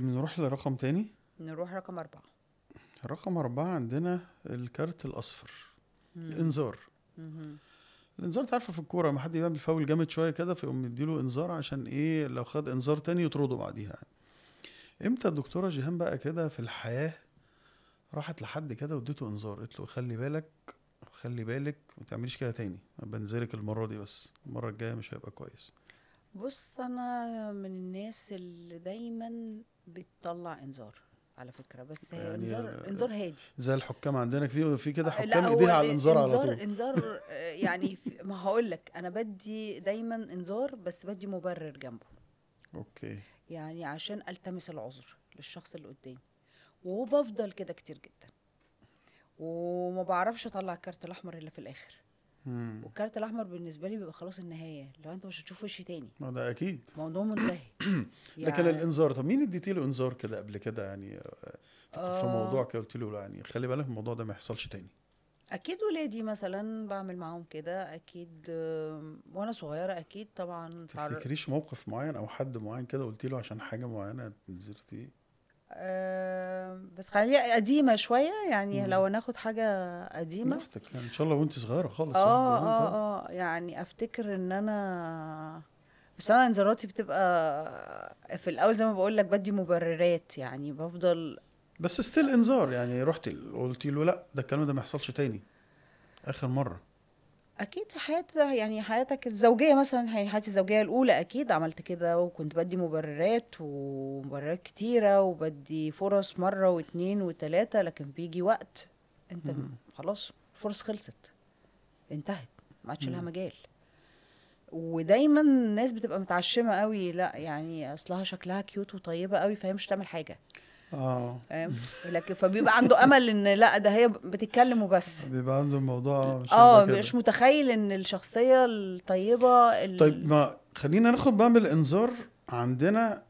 بنروح لرقم تاني؟ نروح رقم أربعة. رقم أربعة عندنا الكارت الأصفر مم. الإنذار. أنت عارفة في الكورة لما حد يعمل فاول جامد شوية كده فيقوم مديله إنذار عشان إيه؟ لو خد إنذار تاني يطرده بعديها يعني. إمتى الدكتورة جيهان بقى كده في الحياة راحت لحد كده واديته إنذار؟ قلت له خلي بالك خلي بالك ما تعمليش كده تاني. أنا بنذرك المرة دي بس المرة الجاية مش هيبقى كويس. بص أنا من الناس اللي دايما بتطلع إنذار على فكرة بس يعني- يعني إنذار إنذار هادي. زي الحكام عندنا في في كده لا، حكام إيديها على الإنذار على طول. إنذار آه، يعني ما هقول لك أنا بدي دايما إنذار بس بدي مبرر جنبه. أوكي. يعني عشان ألتمس العذر للشخص اللي قدامي. وبفضل كده كتير جدا. وما بعرفش أطلع الكارت الأحمر إلا في الآخر. مم. والكارت الأحمر بالنسبة لي بيبقى خلاص النهاية لو أنت مش هتشوف وشي تاني. ما ده أكيد. موضوع منتهي. لكن الإنذار طب مين اديتي له إنذار كده قبل كده يعني؟ آه، في- آه. موضوع كده قلت له يعني خلي بالك الموضوع ده ما يحصلش تاني. أكيد ولادي مثلا بعمل معاهم كده أكيد وأنا صغيرة أكيد طبعا تعر- تفتكريش موقف معين أو حد معين كده قلت له عشان حاجة معينة نزرتي آم، بس خليها قديمة شوية يعني مم. لو ناخد حاجة قديمة براحتك يعني إن شاء الله وانت صغيرة خالص آه يعني،. آه آه يعني أفتكر إن أنا بس أنا أنذاراتي بتبقى في الأول زي ما بقول لك بدي مبررات يعني بفضل بس ستيل إنذار يعني رحت قلت له لأ ده الكلام ده ما يحصلش تاني آخر مرة أكيد في حياتي يعني حياتك الزوجية مثلا يعني حياتي الزوجية الأولى أكيد عملت كده وكنت بدي مبررات ومبررات كتيرة وبدي فرص مرة واتنين وتلاتة لكن بيجي وقت أنت مم. خلاص الفرص خلصت انتهت ما عادش لها. مجال ودايما الناس بتبقى متعشمة قوي لأ يعني أصلها شكلها كيوت وطيبة قوي فهي مش هتعمل حاجة آه. فاهم؟ لكن فبيبقى عنده أمل إن لأ ده هي بتتكلم وبس بيبقى عنده الموضوع مش آه. مش متخيل إن الشخصية الطيبة ال... طيب ما خلينا ناخد بقى من الانذار عندنا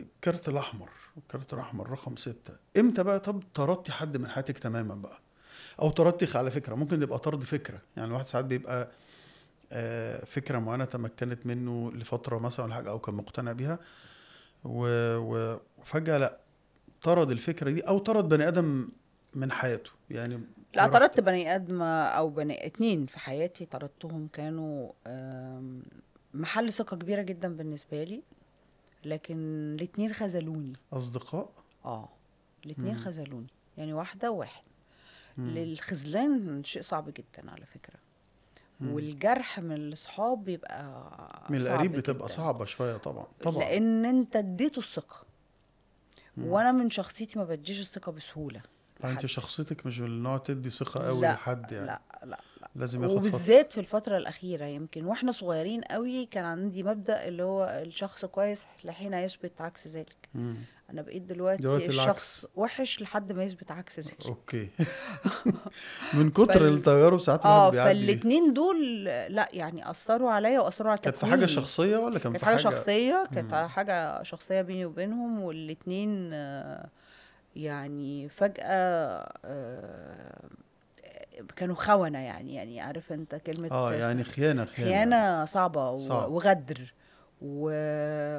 الكارت الأحمر الكارت الأحمر رقم ستة. إمتى بقى؟ طب طردتي حد من حياتك تماما بقى. أو طردتي على فكرة ممكن يبقى طرد فكرة. يعني الواحد ساعات بيبقى آه، فكرة معينة تمكنت منه لفترة مثلا ولا حاجة أو كان مقتنع بيها وفجأة لأ. طرد الفكرة دي أو طرد بني آدم من حياته يعني لا طردت بني آدم أو بني اتنين في حياتي طردتهم كانوا محل ثقة كبيرة جدا بالنسبة لي لكن الاتنين خذلوني أصدقاء آه الاتنين. خذلوني يعني واحدة وواحد. للخذلان شيء صعب جدا على فكرة مم. والجرح من الأصحاب بيبقى من القريب بتبقى. صعبة شوية طبعا طبعا لأن أنت اديته الثقة. وأنا من شخصيتي ما بديش الثقة بسهولة يعني أنت. شخصيتك مش من النوع تدي ثقة قوي لحد يعني. لا لا. لازم ياخد وبالذات في الفترة الأخيرة يمكن وإحنا صغيرين قوي كان عندي مبدأ اللي هو الشخص كويس لحين يثبت عكس ذلك مم. أنا بقيت دلوقتي, دلوقتي دلوقتي العكس. الشخص وحش لحد ما يثبت عكس ذلك أوكي من كتر فال- التجارب ساعات آه. فالاتنين دول لا يعني أثروا عليا وأثروا على كانت في حاجة شخصية ولا كان في حاجة حاجة شخصية كانت مم. حاجة شخصية بيني وبينهم والاتنين آه، يعني فجأة آه، كانوا خونة يعني يعني عارف أنت كلمة آه يعني خيانة خيانة, خيانة صعبة صعب. وغدر. و...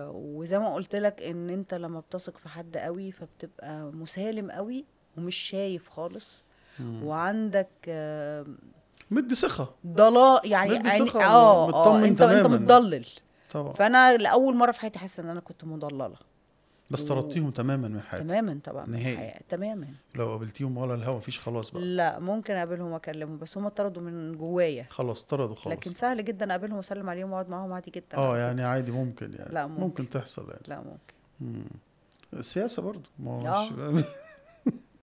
وزي ما قلت لك إن أنت لما بتثق في حد قوي فبتبقى مسالم قوي ومش شايف خالص. مم. وعندك آه، مدي ثقة. ضلال يعني مدي يعني ثقة آه آه انت أنت. متضلل. طبعا. فأنا لأول مرة في حياتي حاسة إن أنا كنت مضللة. بس طردتيهم تماما من حياتك تماما طبعا من نهائي. الحياة. تماما لو قابلتيهم ولا الهوا مفيش خلاص بقى لا ممكن أقابلهم وأكلمهم بس هم طردوا من جوايا خلاص طردوا خلاص لكن سهل جدا أقابلهم وأسلم عليهم وأقعد معاهم عادي جدا آه. يعني عادي ممكن يعني لا، ممكن. ممكن تحصل يعني لا ممكن مم. السياسة برضو ما هو آه. مش